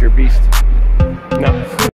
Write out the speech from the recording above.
your beast.